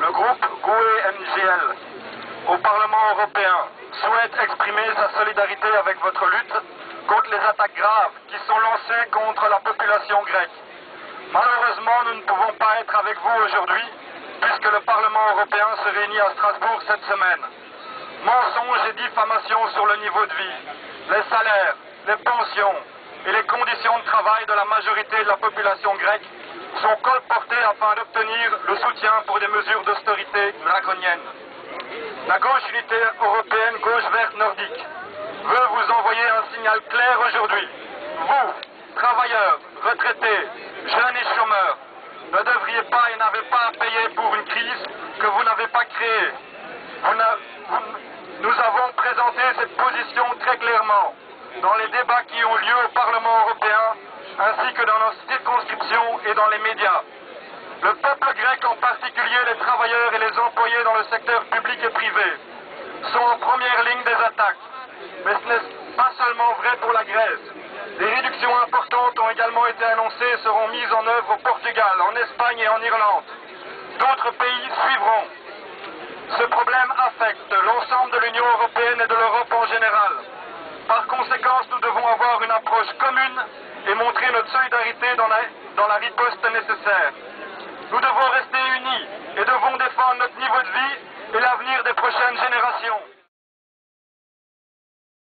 le groupe GUE-NGL au Parlement européen souhaite exprimer sa solidarité avec votre lutte contre les attaques graves qui sont lancées contre la population grecque. Malheureusement, nous ne pouvons pas être avec vous aujourd'hui puisque le Parlement européen se réunit à Strasbourg cette semaine. Mensonges et diffamations sur le niveau de vie, les salaires, les pensions et les conditions de travail de la majorité de la population grecque sont colportés afin d'obtenir le soutien pour des mesures d'austérité draconiennes. La gauche unitaire européenne, gauche verte nordique, veut vous envoyer un signal clair aujourd'hui. Vous, travailleurs, retraités, jeunes et chômeurs, ne devriez pas et n'avez pas à payer pour une crise que vous n'avez pas créée. Nous avons présenté cette position très clairement dans les débats qui ont lieu au Parlement européen, ainsi que dans nos circonscriptions et dans les médias. Le peuple grec, en particulier les travailleurs et les employés dans le secteur public et privé, sont en première ligne des attaques. Mais ce n'est pas seulement vrai pour la Grèce. Des réductions importantes ont également été annoncées et seront mises en œuvre au Portugal, en Espagne et en Irlande. D'autres pays suivront. Ce problème affecte l'ensemble de l'Union européenne et de l'Europe en général. Par conséquent, nous devons avoir une approche commune et solidarité dans la, dans la riposte nécessaire. Nous devons rester unis et devons défendre notre niveau de vie et l'avenir des prochaines générations.